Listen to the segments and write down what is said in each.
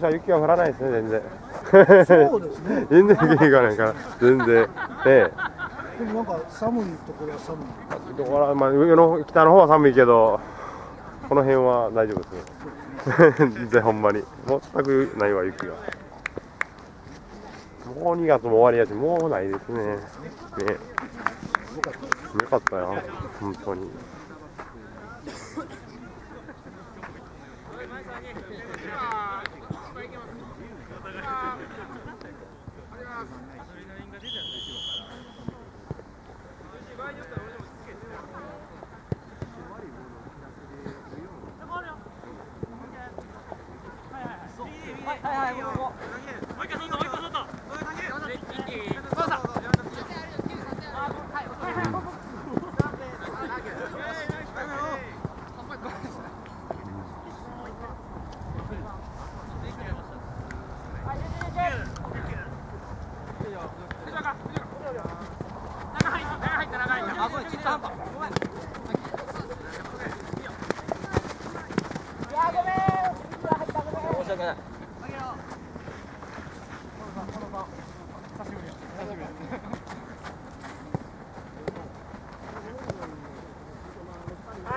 年は雪が降らないですね、全然。そうですね。全然雪がないから、全然。ねえ。でもなんか寒いところは寒い。ところはまあ、上の北の方は寒いけど、この辺は大丈夫ですね。全然ほんまに。全くないわ、雪が。もう2月も終わりやし、もうないですね。ねよかったよ、本当に。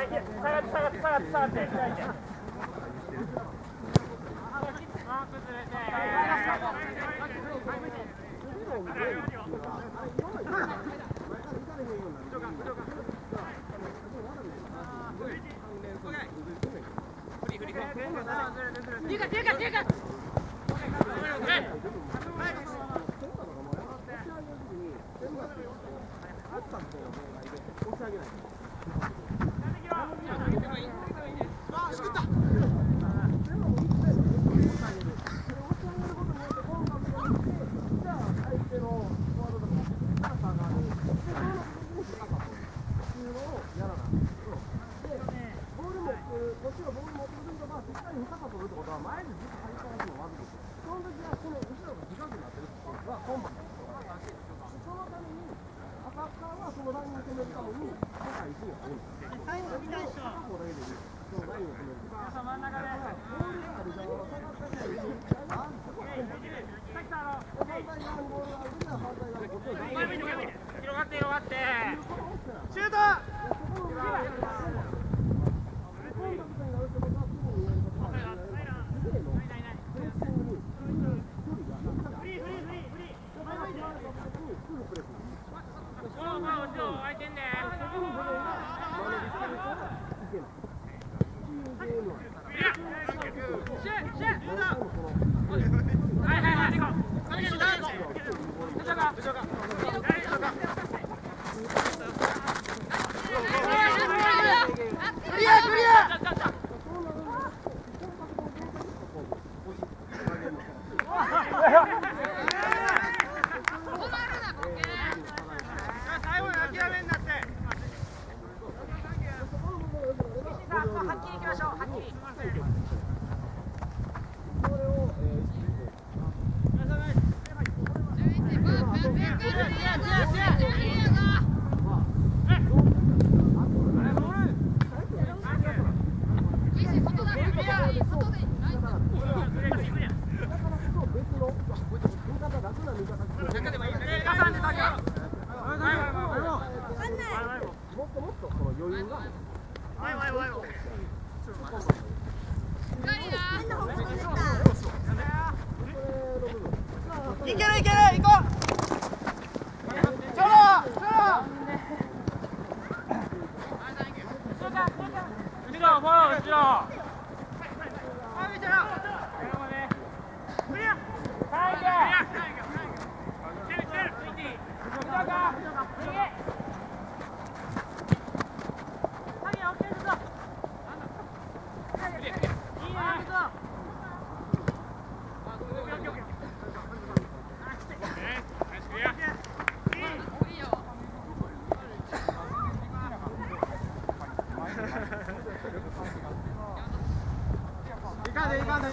押ってあげないと。こっちがボール持ってるとましっかり深さ取るってことは前にずっと入りたすのが悪いでその時はこの後ろが自覚になってるってことはコンバットそのためにアタッカーはそのラインを止めるために高い位置にある最後に対いては高だけでそのラインを止めるか。真ん中でボールがある側は下がったりして反対側にボールがある時は反対側に広がって広がって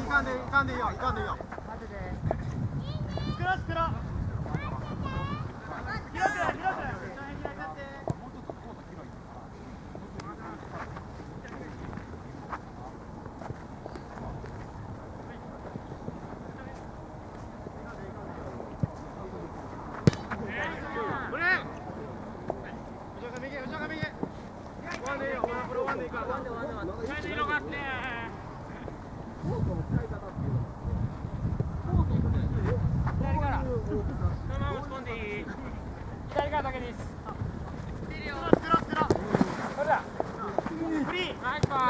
行かんでいいよ行かんでいいよ。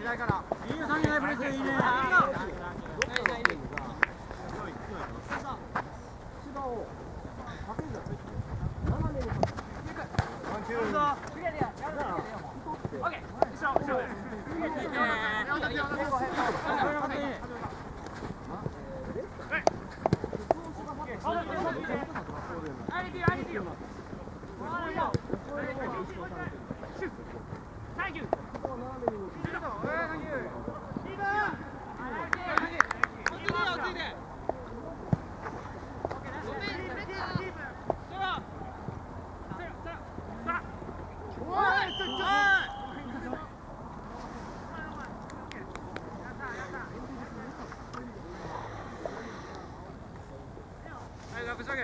左から。いいよ、左から。いいね。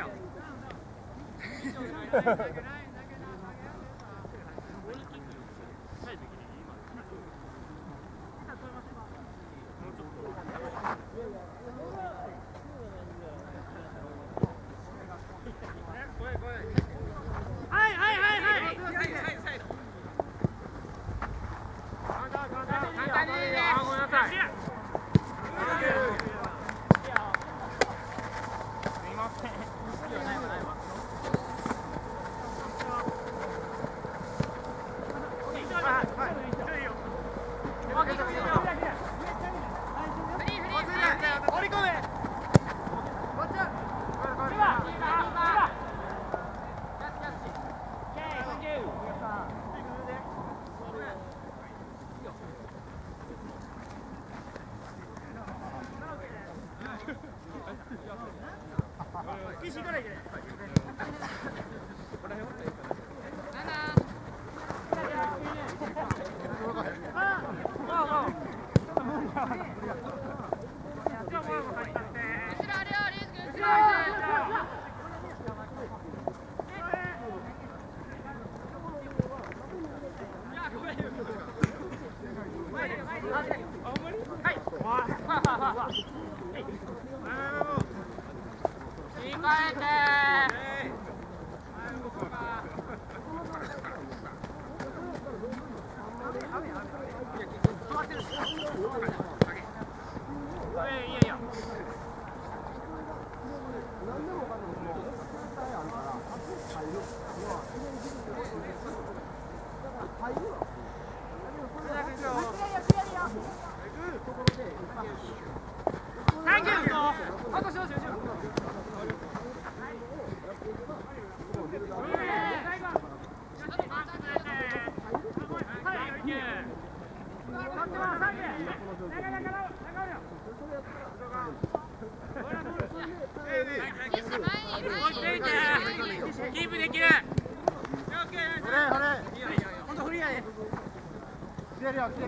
キ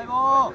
아이고.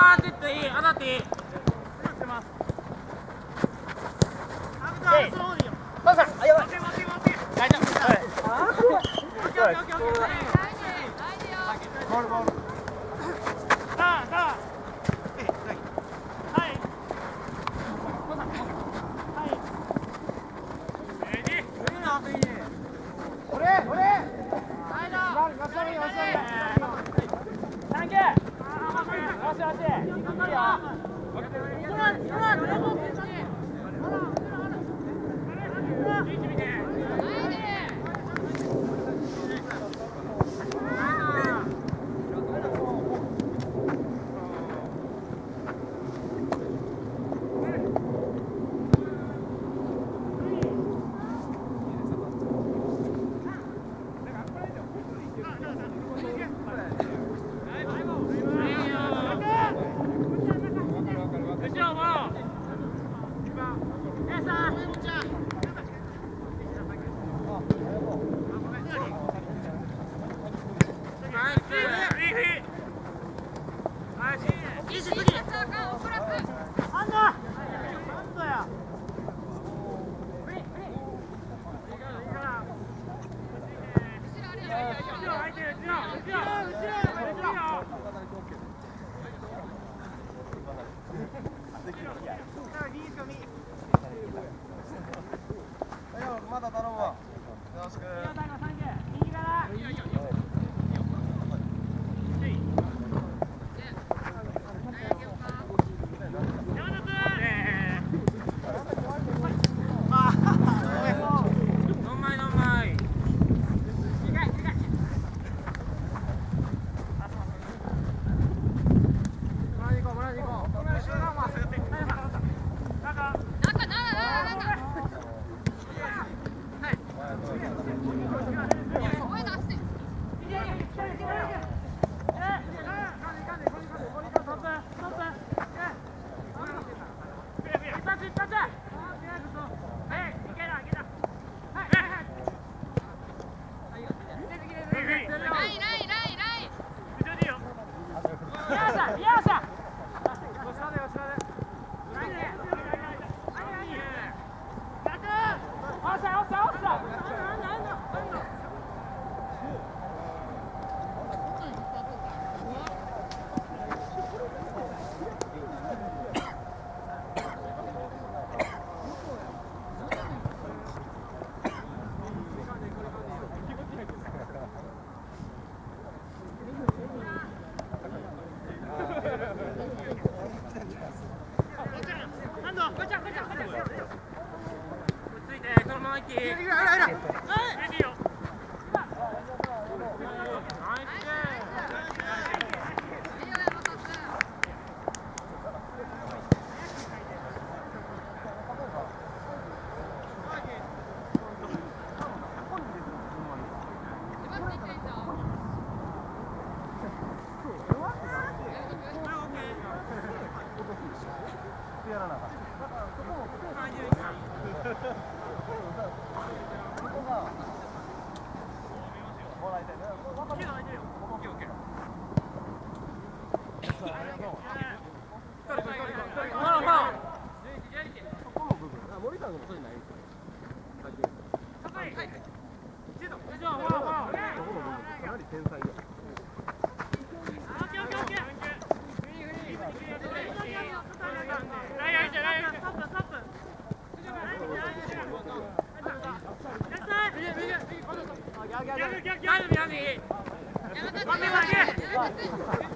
マー ZE 当たっていい、あ、やばい。待て待て待て。大丈夫。い。オッケーオッケーオッケー。注意，完美反。